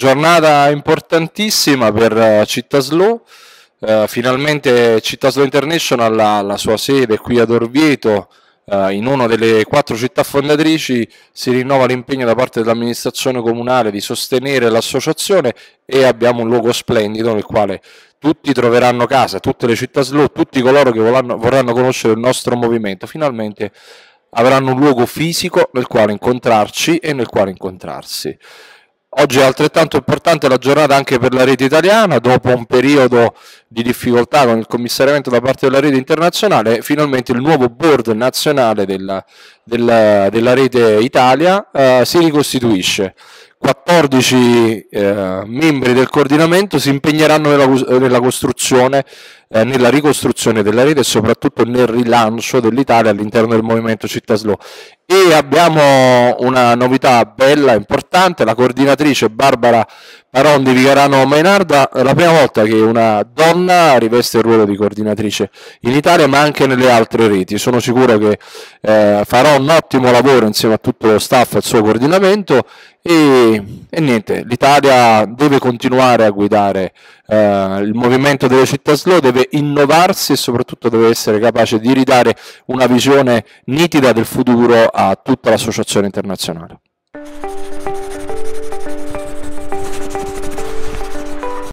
Giornata importantissima per uh, Città Slow. Uh, finalmente Città Slow International ha la sua sede qui ad Orvieto, uh, in una delle quattro città fondatrici. Si rinnova l'impegno da parte dell'amministrazione comunale di sostenere l'associazione e abbiamo un luogo splendido nel quale tutti troveranno casa, tutte le città slow, tutti coloro che vorranno, vorranno conoscere il nostro movimento. Finalmente avranno un luogo fisico nel quale incontrarci e nel quale incontrarsi. Oggi è altrettanto importante la giornata anche per la rete italiana, dopo un periodo di difficoltà con il commissariamento da parte della rete internazionale, finalmente il nuovo board nazionale della, della, della rete Italia eh, si ricostituisce. 14 eh, membri del coordinamento si impegneranno nella, nella costruzione, eh, nella ricostruzione della rete e soprattutto nel rilancio dell'Italia all'interno del movimento Città Slow. E abbiamo una novità bella, importante, la coordinatrice Barbara Paron di Vigarano Mainarda, è la prima volta che una donna riveste il ruolo di coordinatrice in Italia ma anche nelle altre reti. Sono sicuro che eh, farà un ottimo lavoro insieme a tutto lo staff e al suo coordinamento e, e niente, l'Italia deve continuare a guidare eh, il movimento delle città slow, deve innovarsi e soprattutto deve essere capace di ridare una visione nitida del futuro a tutta l'associazione internazionale.